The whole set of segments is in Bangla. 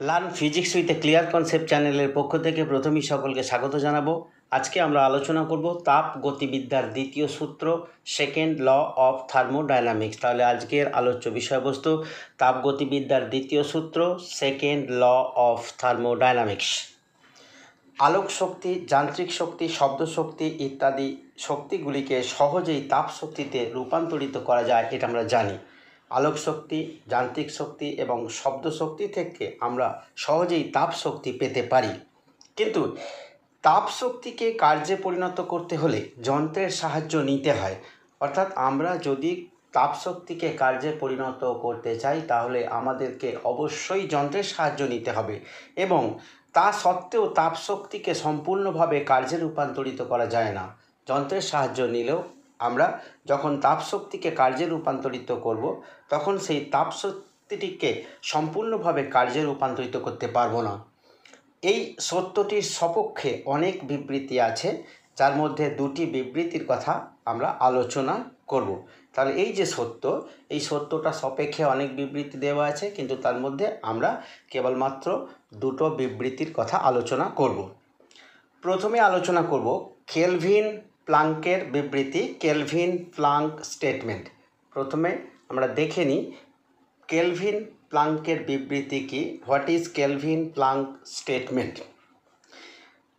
Learn physics with a clear concept চ্যানেলের পক্ষ থেকে প্রথমেই সকলকে স্বাগত জানাব। আজকে আমরা আলোচনা করব তাপ গতিবিদ্যার দ্বিতীয় সূত্র সেকেন্ড ল অফ থার্মোডাইনামিক্স তাহলে আজকের আলোচ্য বিষয়বস্তু, তাপ গতিবিদ্যার দ্বিতীয় সূত্র সেকেন্ড ল অফ থার্মোডাইনামিক্স আলোক শক্তি, যান্ত্রিক শক্তি, শব্দ শক্তি ইত্যাদি শক্তিগুলিকে সহজেই তাপ শক্তিতে রূপান্তরিত করা যায়, এটা আমরা জানি। আলোক শক্তি যান্ত্রিক শক্তি এবং শব্দ শক্তি থেকে আমরা সহজেই তাপ শক্তি পেতে পারি। কিন্তু তাপ শক্তিকে কার্যে পরিণত করতে হলে যন্ত্রের সাহায্য নিতে হয়। অর্থাৎ আমরা যদি তাপ শক্তিকে কার্যে পরিণত করতে চাই, তাহলে আমাদেরকে অবশ্যই যন্ত্রের সাহায্য নিতে হবে এবং তা সত্ত্বেও তাপ শক্তিকে সম্পূর্ণভাবে কার্যে রূপান্তরিত করা যায় না। যন্ত্রের সাহায্য নিলেও আমরা যখন তাপ শক্তিকে কার্যে রূপান্তরিত করব, তখন সেই তাপ শক্তিটিকে সম্পূর্ণভাবে কার্যে রূপান্তরিত করতে পারব না। এই সত্যটির সপক্ষে অনেক বিবৃতি আছে, যার মধ্যে দুটি বিবৃতির কথা আমরা আলোচনা করব। তাহলে এই যে সত্য, এই সত্যটা সপেক্ষে অনেক বিবৃতি দেওয়া আছে, কিন্তু তার মধ্যে আমরা কেবলমাত্র দুটো বিবৃতির কথা আলোচনা করব। প্রথমে আলোচনা করব কেলভিন প্লাঙ্কের বিবৃতি, কেলভিন প্লাঙ্ক স্টেটমেন্ট। প্রথমে আমরা দেখে নিই, কেলভিন প্লাঙ্কের বিবৃতি কি? What is Kelvin Planck statement?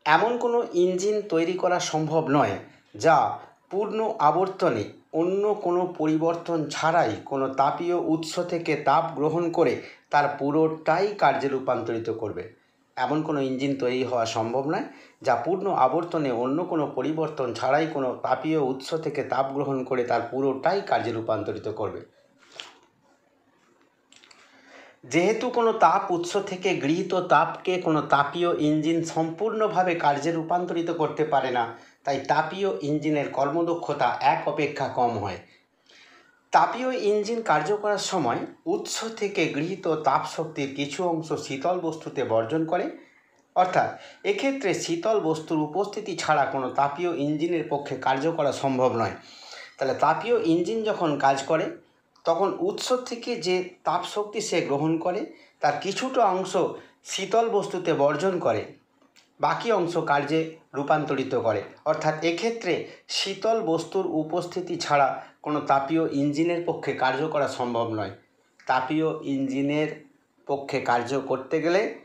এমন কোনো ইঞ্জিন তৈরি করা সম্ভব নয় যা পূর্ণ আবর্তনে অন্য কোনো পরিবর্তন ছাড়াই কোনো তাপীয় উৎস থেকে তাপ গ্রহণ করে তার পুরোটাই কার্যে রূপান্তরিত করবে। এমন কোনো ইঞ্জিন তৈরি হওয়া সম্ভব নয়, যা পূর্ণ আবর্তনে অন্য কোনো পরিবর্তন ছাড়াই কোনো তাপীয় উৎস থেকে তাপ গ্রহণ করে তার পুরোটাই কার্যে রূপান্তরিত করবে। যেহেতু কোনো তাপ উৎস থেকে গৃহীত তাপকে কোনো তাপীয় ইঞ্জিন সম্পূর্ণভাবে কার্যে রূপান্তরিত করতে পারে না, তাই তাপীয় ইঞ্জিনের কর্মদক্ষতা এক অপেক্ষা কম হয়। তাপীয় ইঞ্জিন কার্য করার সময় উৎস থেকে গৃহীত তাপ শক্তির কিছু অংশ শীতল বস্তুতে বর্জন করে। অর্থাৎ, এক্ষেত্রে শীতল বস্তুর উপস্থিতি ছাড়া কোনো তাপীয় ইঞ্জিনের পক্ষে কার্য করা সম্ভব নয়। তাহলে তাপীয় ইঞ্জিন যখন কাজ করে, তখন উৎস থেকে যে তাপ শক্তি সে গ্রহণ করে, তার কিছুটা অংশ শীতল বস্তুতে বর্জন করে, বাকি অংশ কার্যে রূপান্তরিত করে। অর্থাৎ, এক্ষেত্রে শীতল বস্তুর উপস্থিতি ছাড়া কোনো তাপীয় ইঞ্জিনের পক্ষে কার্য করা সম্ভব নয়। তাপীয় ইঞ্জিনের পক্ষে কার্য করতে গেলে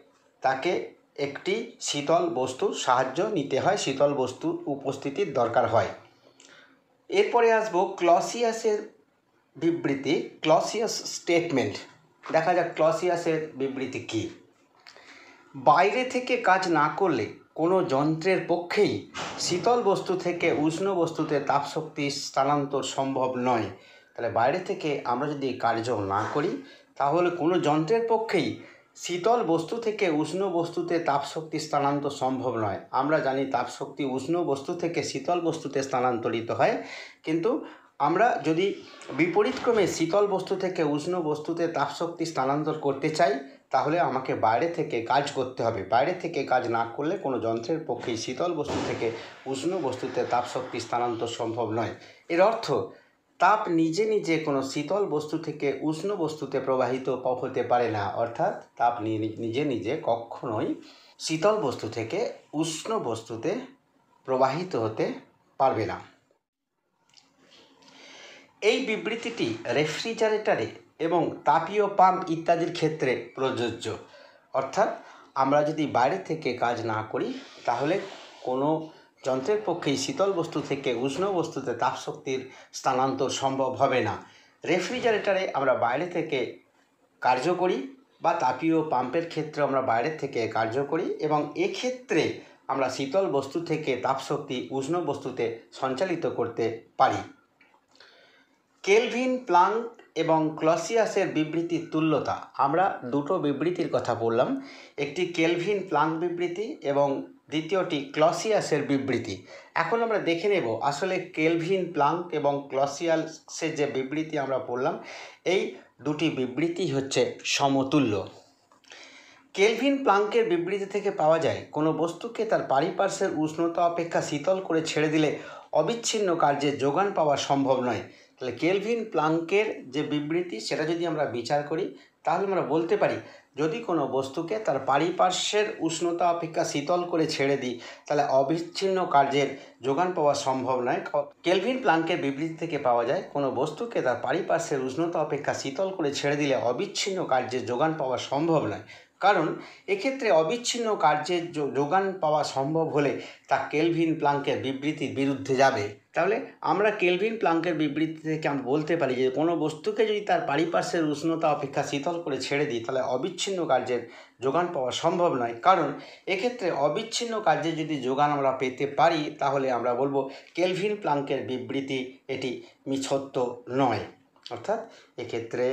তাকে একটি শীতল বস্তুর সাহায্য নিতে হয়, শীতল বস্তুর উপস্থিতির দরকার হয়। এরপরে আসব ক্লসিয়াসের বিবৃতি, ক্লসিয়াস স্টেটমেন্ট। দেখা যাক ক্লসিয়াসের বিবৃতি কী। বাইরে থেকে কাজ না করলে কোনো যন্ত্রের পক্ষেই শীতল বস্তু থেকে উষ্ণ বস্তুতে তাপশক্তি স্থানান্তর সম্ভব নয়। তাহলে বাইরে থেকে আমরা যদি কার্য না করি, তাহলে কোনো যন্ত্রের পক্ষেই শীতল বস্তু থেকে উষ্ণ বস্তুতে তাপশক্তি স্থানান্তর সম্ভব নয়। আমরা জানি তাপশক্তি উষ্ণ বস্তু থেকে শীতল বস্তুতে স্থানান্তরিত হয়। কিন্তু আমরা যদি বিপরীতক্রমে শীতল বস্তু থেকে উষ্ণ বস্তুতে তাপশক্তি স্থানান্তর করতে চাই তাহলে আমাকে বাইরে থেকে কাজ করতে হবে। বাইরে থেকে কাজ না করলে কোনো যন্ত্রের পক্ষেই শীতল বস্তু থেকে উষ্ণ বস্তুতে তাপশক্তি স্থানান্তর সম্ভব নয়। এর অর্থ, তাপ নিজে নিজে কোনো শীতল বস্তু থেকে উষ্ণ বস্তুতে প্রবাহিত হতে পারে না। অর্থাৎ, তাপ নিজে নিজে কখনোই শীতল বস্তু থেকে উষ্ণ বস্তুতে প্রবাহিত হতে পারবে না। এই বিবৃতিটি রেফ্রিজারেটরে এবং তাপীয় পাম্প ইত্যাদির ক্ষেত্রে প্রযোজ্য। অর্থাৎ আমরা যদি বাইরে থেকে কাজ না করি, তাহলে কোনো যন্ত্রের পক্ষেই শীতল বস্তু থেকে উষ্ণ বস্তুতে তাপশক্তির স্থানান্তর সম্ভব হবে না। রেফ্রিজারেটরে আমরা বাইরে থেকে কার্য করি বা তাপীয় পাম্পের ক্ষেত্রে আমরা বাইরে থেকে কার্য করি এবং এক্ষেত্রে আমরা শীতল বস্তু থেকে তাপশক্তি উষ্ণ বস্তুতে সঞ্চালিত করতে পারি। কেলভিন প্লাঙ্ক এবং ক্লসিয়াসের বিবৃতির তুল্যতা। আমরা দুটো বিবৃতির কথা বললাম। একটি কেলভিন প্লাঙ্ক বিবৃতি এবং দ্বিতীয়টি ক্লসিয়াসের বিবৃতি। এখন আমরা দেখে নেব আসলে কেলভিন প্লাঙ্ক এবং ক্লসিয়াসের যে বিবৃতি আমরা পড়লাম এই দুটি বিবৃতি হচ্ছে সমতুল্য। কেলভিন প্লাঙ্কের বিবৃতি থেকে পাওয়া যায়, কোনো বস্তুকে তার পারিপার্শ্বের উষ্ণতা অপেক্ষা শীতল করে ছেড়ে দিলে অবিচ্ছিন্ন কার্যে যোগান পাওয়া সম্ভব নয়। তাহলে কেলভিন প্লাঙ্কের যে বিবৃতি, সেটা যদি আমরা বিচার করি, তাহলে আমরা বলতে পারি, যদি কোনো বস্তুকে তার পারিপার্শ্বের উষ্ণতা অপেক্ষা শীতল করে ছেড়ে দিই, তাহলে অবিচ্ছিন্ন কার্যের যোগান পাওয়া সম্ভব নয়। কেলভিন প্লাঙ্কের বিবৃতি থেকে পাওয়া যায়, কোনো বস্তুকে তার পারিপার্শ্বের উষ্ণতা অপেক্ষা শীতল করে ছেড়ে দিলে অবিচ্ছিন্ন কার্যের যোগান পাওয়া সম্ভব নয়। কারণ এক্ষেত্রে অবিচ্ছিন্ন কার্যের যোগান পাওয়া সম্ভব হলে তা কেলভিন প্লাঙ্কের বিবৃতির বিরুদ্ধে যাবে। তাহলে আমরা কেলভিন প্লাঙ্কের বিবৃতি থেকে আমরা বলতে পারি যে কোনো বস্তুকে যদি তার পারিপার্শ্বের উষ্ণতা অপেক্ষা শীতল করে ছেড়ে দিই, তাহলে অবিচ্ছিন্ন কার্যের যোগান পাওয়া সম্ভব নয়। কারণ এক্ষেত্রে অবিচ্ছিন্ন কার্যের যদি যোগান আমরা পেতে পারি, তাহলে আমরা বলব কেলভিন প্লাঙ্কের বিবৃতি এটি মিছত্ব নয়। অর্থাৎ এক্ষেত্রে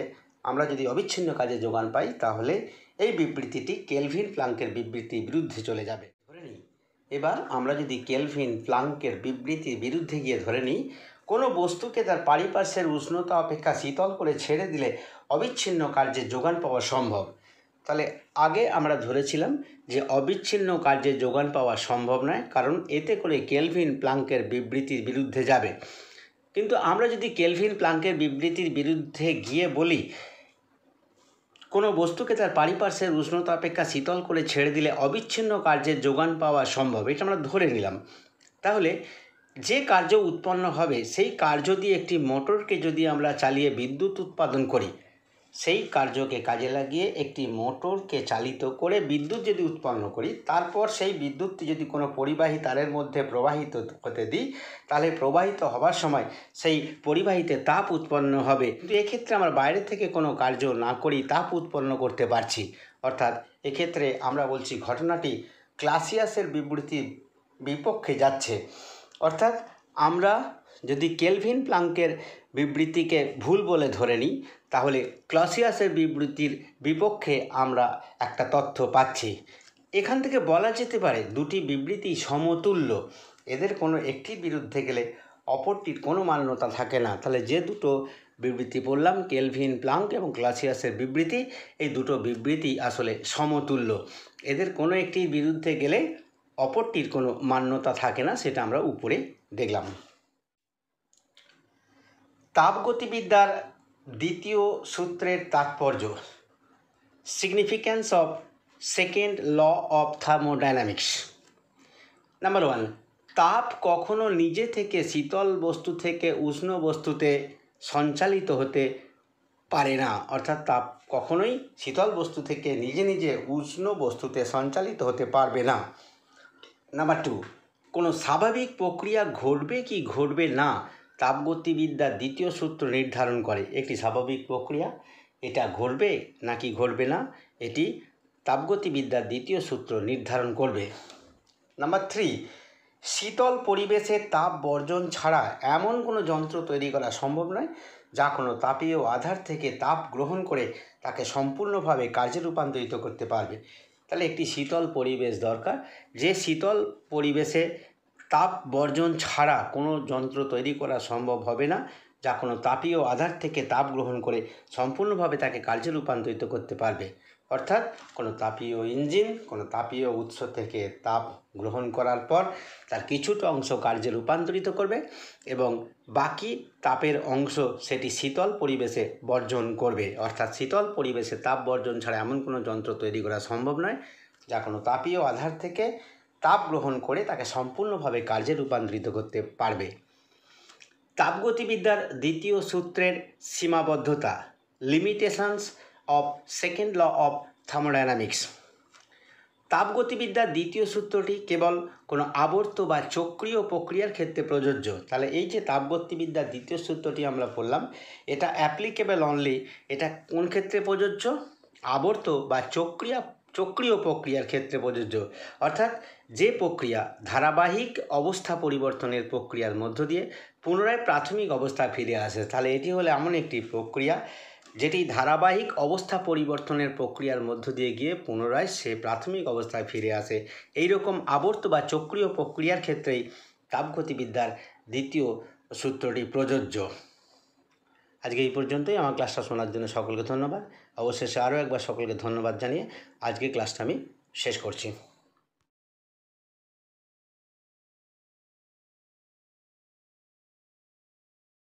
আমরা যদি অবিচ্ছিন্ন কাজে যোগান পাই, তাহলে এই বিবৃতিটি কেলভিন প্লাঙ্কের বিবৃতির বিরুদ্ধে চলে যাবে। ধরে নিই। এবার আমরা যদি কেলভিন প্লাঙ্কের বিবৃতির বিরুদ্ধে গিয়ে ধরে নিই, কোনো বস্তুকে তার পারিপার্শ্বের উষ্ণতা অপেক্ষা শীতল করে ছেড়ে দিলে অবিচ্ছিন্ন কার্যের যোগান পাওয়া সম্ভব। তাহলে আগে আমরা ধরেছিলাম যে অবিচ্ছিন্ন কার্যের যোগান পাওয়া সম্ভব নয়, কারণ এতে করে কেলভিন প্লাঙ্কের বিবৃতির বিরুদ্ধে যাবে। কিন্তু আমরা যদি কেলভিন প্লাঙ্কের বিবৃতির বিরুদ্ধে গিয়ে বলি কোনো বস্তুকে তার পারিপার্শ্বের উষ্ণতা অপেক্ষা শীতল করে ছেড়ে দিলে অবিচ্ছিন্ন কার্যের যোগান পাওয়া সম্ভব। এটা আমরা ধরে নিলাম। তাহলে যে কার্য উৎপন্ন হবে, সেই কার্য দিয়ে একটি মোটরকে যদি আমরা চালিয়ে বিদ্যুৎ উৎপাদন করি সেই কার্যকে কাজে লাগিয়ে একটি মোটরকে চালিত করে বিদ্যুৎ যদি উৎপন্ন করি, তারপর সেই বিদ্যুৎটি যদি কোনো পরিবাহী তারের মধ্যে প্রবাহিত হতে দিই, তাহলে প্রবাহিত হবার সময় সেই পরিবাহীতে তাপ উৎপন্ন হবে। কিন্তু এক্ষেত্রে আমরা বাইরে থেকে কোনো কার্য না করি, তাপ উৎপন্ন করতে পারছি। অর্থাৎ এক্ষেত্রে আমরা বলছি ঘটনাটি ক্লাসিয়াসের বিবৃতির বিপক্ষে যাচ্ছে। অর্থাৎ আমরা যদি কেলভিন প্লাঙ্কের বিবৃতিকে ভুল বলে ধরে নিই তাহলে ক্লসিয়াসের বিবৃতির বিপক্ষে আমরা একটা তথ্য পাচ্ছি। এখান থেকে বলা যেতে পারে দুটি বিবৃতি সমতুল্য। এদের কোনো একটির বিরুদ্ধে গেলে অপরটির কোনো মান্যতা থাকে না। তাহলে যে দুটো বিবৃতি বললাম, কেলভিন প্লাঙ্ক এবং ক্লাসিয়াসের বিবৃতি, এই দুটো বিবৃতি আসলে সমতুল্য। এদের কোনো একটির বিরুদ্ধে গেলে অপরটির কোনো মান্যতা থাকে না, সেটা আমরা উপরে দেখলাম। তাপগতিবিদ্যার দ্বিতীয় সূত্রের তাৎপর্য significance of second law of thermodynamics number one তাপ কখনো নিজে থেকে শীতল বস্তু থেকে উষ্ণ বস্তুতে সঞ্চালিত হতে পারে না। অর্থাৎ তাপ কখনোই শীতল বস্তু থেকে নিজে নিজে উষ্ণ বস্তুতে সঞ্চালিত হতে পারবে না। নাম্বার টু কোনো স্বাভাবিক প্রক্রিয়া ঘটবে কি ঘটবে না? তাপগতিবিদ্যার দ্বিতীয় সূত্র নির্ধারণ করে। একটি স্বাভাবিক প্রক্রিয়া, এটা ঘটবে নাকি ঘটবে না, এটি তাপগতিবিদ্যার দ্বিতীয় সূত্র নির্ধারণ করবে। নাম্বার থ্রি শীতল পরিবেশে তাপ বর্জন ছাড়া এমন কোনো যন্ত্র তৈরি করা সম্ভব নয় যা কোনো তাপীয় আধার থেকে তাপ গ্রহণ করে তাকে সম্পূর্ণভাবে কার্যে রূপান্তরিত করতে পারবে। তাহলে একটি শীতল পরিবেশ দরকার। যে শীতল পরিবেশে তাপ বর্জন ছাড়া কোনো যন্ত্র তৈরি করা সম্ভব হবে না, যা কোনো তাপীয় আধার থেকে তাপ গ্রহণ করে সম্পূর্ণভাবে তাকে কার্যে রূপান্তরিত করতে পারবে। অর্থাৎ কোনো তাপীয় ইঞ্জিন, কোনো তাপীয় উৎস থেকে তাপ গ্রহণ করার পর তার কিছুটা অংশ কার্যে রূপান্তরিত করবে এবং বাকি তাপের অংশ সেটি শীতল পরিবেশে বর্জন করবে। অর্থাৎ শীতল পরিবেশে তাপ বর্জন ছাড়া এমন কোনো যন্ত্র তৈরি করা সম্ভব নয়, যা কোনো তাপীয় আধার থেকে তাপ গ্রহণ করে তাকে সম্পূর্ণভাবে কার্যে রূপান্তরিত করতে পারবে। তাপগতিবিদ্যার দ্বিতীয় সূত্রের সীমাবদ্ধতা limitations of second law of thermodynamics তাপগতিবিদ্যার দ্বিতীয় সূত্রটি কেবল কোনো আবর্ত বা চক্রীয় প্রক্রিয়ার ক্ষেত্রে প্রযোজ্য। তাহলে এই যে তাপগতিবিদ্যার দ্বিতীয় সূত্রটি আমরা পড়লাম, এটা অ্যাপ্লিকেবল অনলি এটা কোন ক্ষেত্রে প্রযোজ্য? আবর্ত বা চক্রিয়া চক্রীয় প্রক্রিয়ার ক্ষেত্রে প্রযোজ্য। অর্থাৎ যে প্রক্রিয়া ধারাবাহিক অবস্থা পরিবর্তনের প্রক্রিয়ার মধ্য দিয়ে পুনরায় প্রাথমিক অবস্থায় ফিরে আসে, তাহলে এটি হলো এমন একটি প্রক্রিয়া যেটি ধারাবাহিক অবস্থা পরিবর্তনের প্রক্রিয়ার মধ্য দিয়ে গিয়ে পুনরায় সে প্রাথমিক অবস্থায় ফিরে আসে। এই রকম আবর্ত বা চক্রীয় প্রক্রিয়ার ক্ষেত্রেই তাপগতিবিদ্যার দ্বিতীয় সূত্রটি প্রযোজ্য। আজকে এই পর্যন্তই। আমার ক্লাসটা শোনার জন্য সকলকে ধন্যবাদ। অবশেষে আরও একবার সকলকে ধন্যবাদ জানিয়ে আজকে ক্লাসটা আমি শেষ করছি।